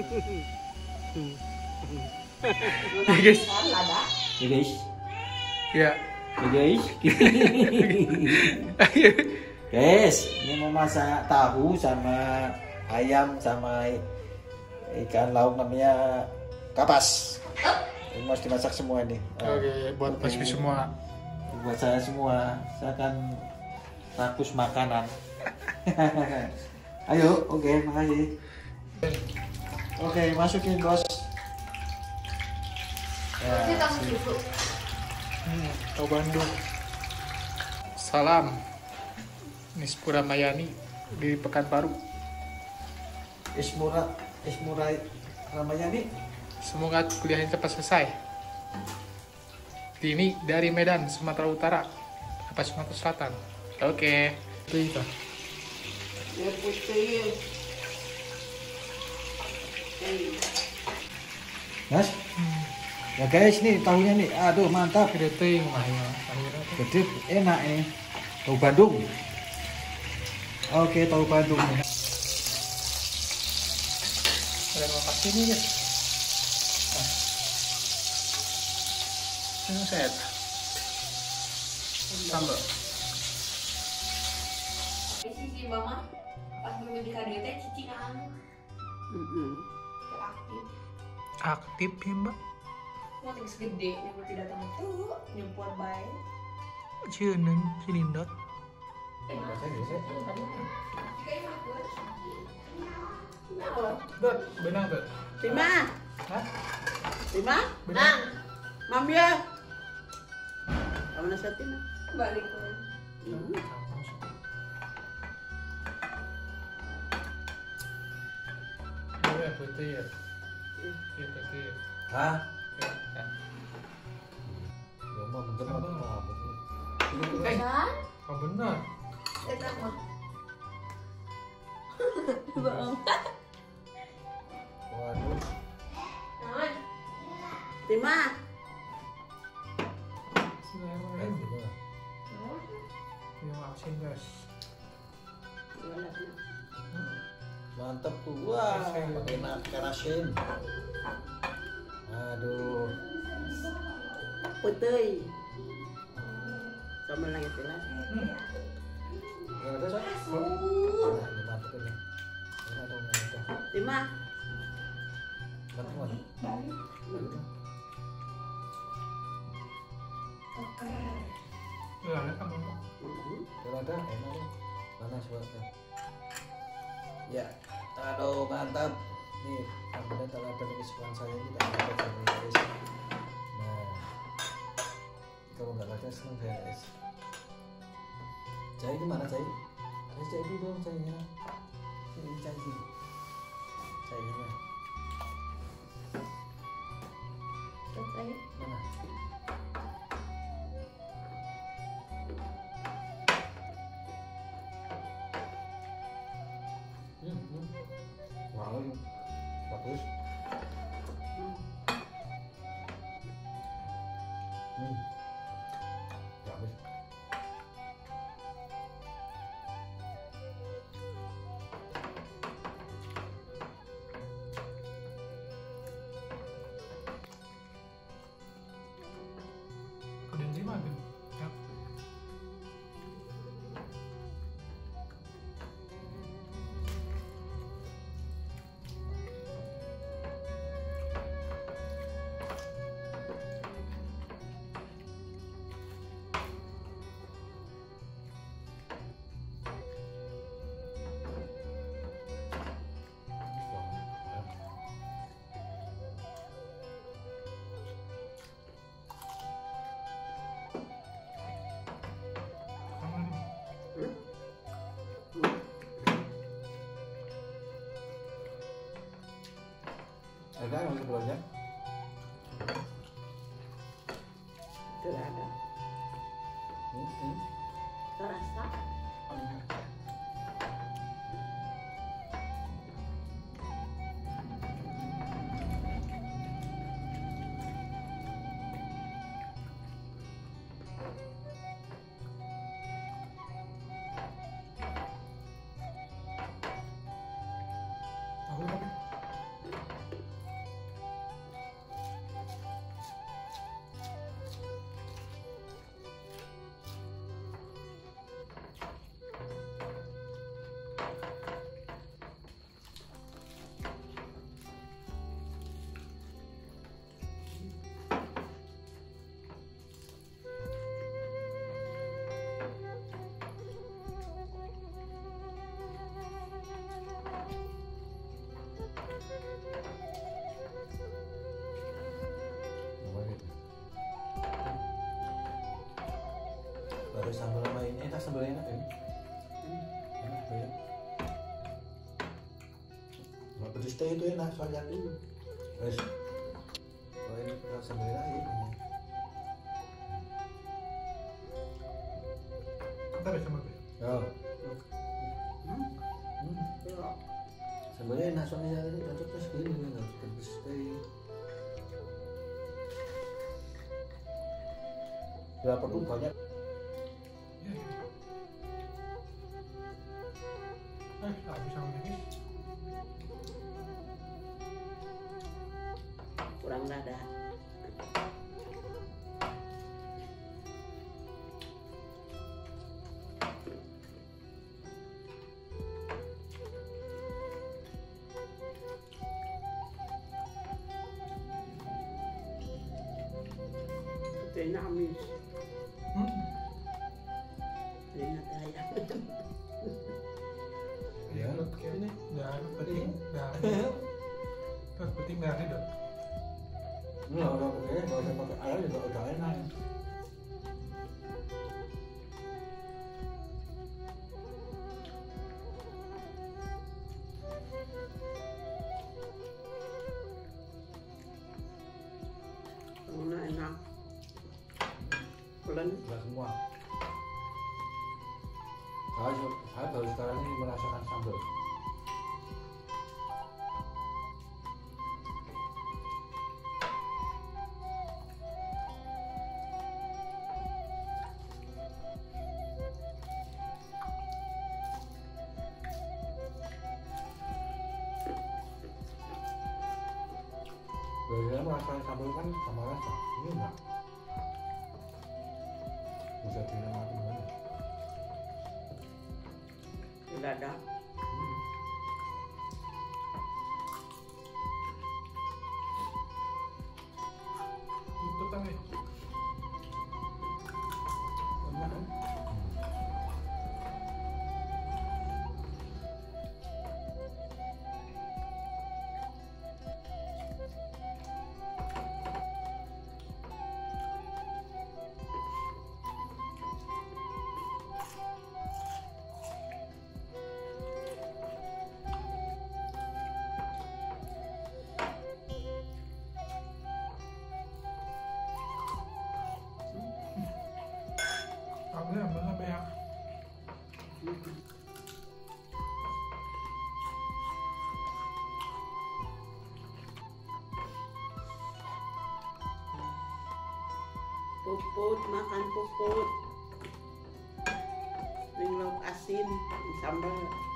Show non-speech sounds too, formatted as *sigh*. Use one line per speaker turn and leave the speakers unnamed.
Ya guys.
Ya guys.
Ya.
Ya guys. *laughs* guys, ini mau masak tahu sama ayam sama ikan lauk namanya kapas. Ini harus dimasak semua nih.
Oke, buat Mas Wi semua.
Buat saya semua, saya akan rakus makanan. *laughs* *laughs* Ayo, oke, makasih. Oke, masukin bos. Ya.
Hmm, tahu Bandung. Salam. Nispura Mayani di Pekanbaru.
Ismura, Ismura Ramayani.
Semoga kuliahnya cepat selesai. Ini dari Medan, Sumatera Utara. Apa Sumatera Selatan? Oke. Itu itu.
Ya putih.
Mas? Ya guys, nih tahunya nih. Aduh, mantap.
Gede ya.
Gede, enak ini. Tahu Bandung. Oke, tahu Bandung.
Mau kasih nih guys. Ini set. Sambal.
Si mama pas belum di teh cici kan
Mm-mm.
Aktif.
Aktif ya mbak.
Mau yang tidak tahu tuh nyempur baik.
Cieun, cilindot. Dot, benang.
Terima.
Hah?
Terima.
Benang.
Mam ya. Kamu nasatin.
Balik
Iya, putih ya. Iya, putih ya.
Hah?
Ya, ya.
Ya, mau bener
Sama.
apa?
Eh,
kan?
oh benar.
Tetap mah.
Waduh.
Naon?
Terima.
Bismillahirrahmanirrahim. Ya, maafin guys.
Mantap tuh. Wah, pakai nak karasin. Aduh.
Putih. Sama lagi
mantap.
Ya, Mbak.
Kalau ada, enak. Panas buatnya. Ya, aduh mantap. Nih, tampilnya teladan kesukaan saya ini tak ada sama guys. Nah, kalau nggak ada seneng guys. Cai gimana cai? Cai cai dulu dong cainya. Ini cai sih. Cainya
Selesai.
mana? Bagus. Hmm. Ada yang masih keluarnya? Ini enak enak kan enak banget nggak pedes teh itu enak soalnya guys kalau ini sambal enak ya. Ini
Ntar ya sama gue.
oh
Hmm?
hmm. Sambalnya enak soalnya tadi cocok terus gini nggak pedes teh. Berapa tuh? Banyak.
Iya. Eh, habis sama ini.
Kurang lada. Itu enak amis.
Hmm.
Enak ayam.
Ya.
kayak ini. Dan penting, dan terus penting dari dong.
nggak ada pakai nggak usah pakai air juga udah enak Biasanya merasakan sambal kan sama rasa. Ini enggak bisa dinikmati banget
tidak ada. pupot, makan pupot. Minglok asin, sambal.